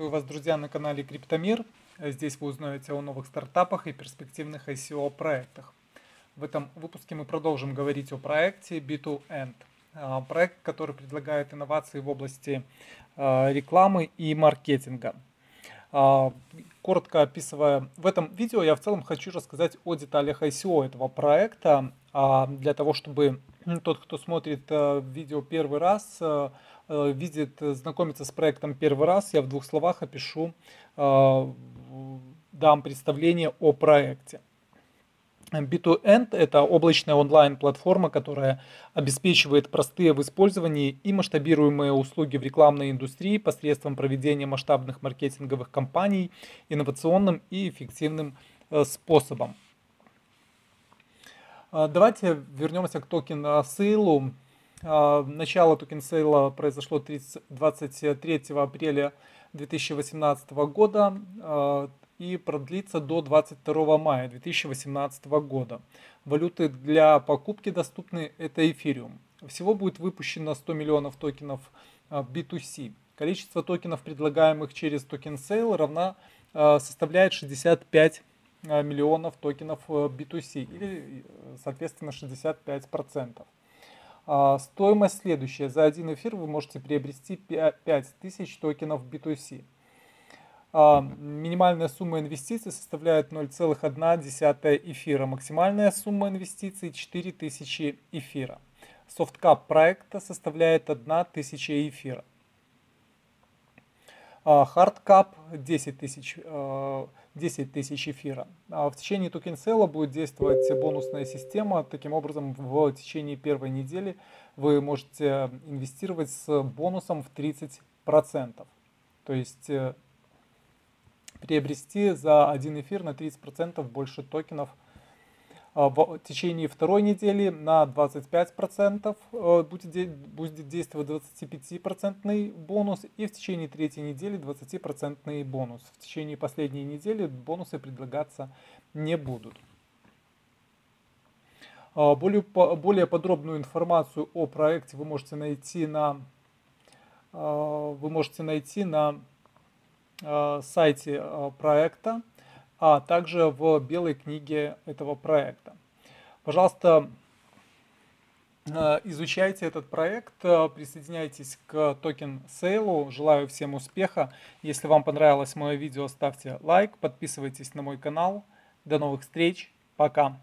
Приветствую вас, друзья, на канале Криптомир. Здесь вы узнаете о новых стартапах и перспективных ICO проектах. В этом выпуске мы продолжим говорить о проекте B2End. А, проект, который предлагает инновации в области а, рекламы и маркетинга. А, коротко описывая, в этом видео я в целом хочу рассказать о деталях ICO этого проекта, для того, чтобы тот, кто смотрит видео первый раз, видит, знакомится с проектом первый раз, я в двух словах опишу, дам представление о проекте. B2End – это облачная онлайн-платформа, которая обеспечивает простые в использовании и масштабируемые услуги в рекламной индустрии посредством проведения масштабных маркетинговых кампаний инновационным и эффективным э, способом. А, давайте вернемся к токен сейлу. А, начало токен sale а произошло 30, 23 апреля 2018 года. И продлится до 22 мая 2018 года. Валюты для покупки доступны это эфириум. Всего будет выпущено 100 миллионов токенов B2C. А, Количество токенов, предлагаемых через токен sale, равна, а, составляет 65 а, миллионов токенов B2C или, соответственно, 65%. Стоимость следующая. За один эфир вы можете приобрести 5000 токенов B2C. А, минимальная сумма инвестиций составляет 0,1 эфира. Максимальная сумма инвестиций 4000 эфира. Софткап проекта составляет 1000 эфира. Хардкап 10 тысяч, 10 тысяч эфира. А в течение токен sale а будет действовать бонусная система. Таким образом, в течение первой недели вы можете инвестировать с бонусом в 30%. То есть э, приобрести за один эфир на 30% больше токенов а, в течение второй недели на 25% э, будет, будет действовать 25% бонус и в течение третьей недели 20% бонус. В течение последней недели бонусы предлагаться не будут. А, более, более подробную информацию о проекте вы можете найти на, а, вы можете найти на сайте э, проекта, а также в белой книге этого проекта. Пожалуйста, э, изучайте этот проект, присоединяйтесь к токен сейлу. Желаю всем успеха. Если вам понравилось мое видео, ставьте лайк, подписывайтесь на мой канал. До новых встреч. Пока.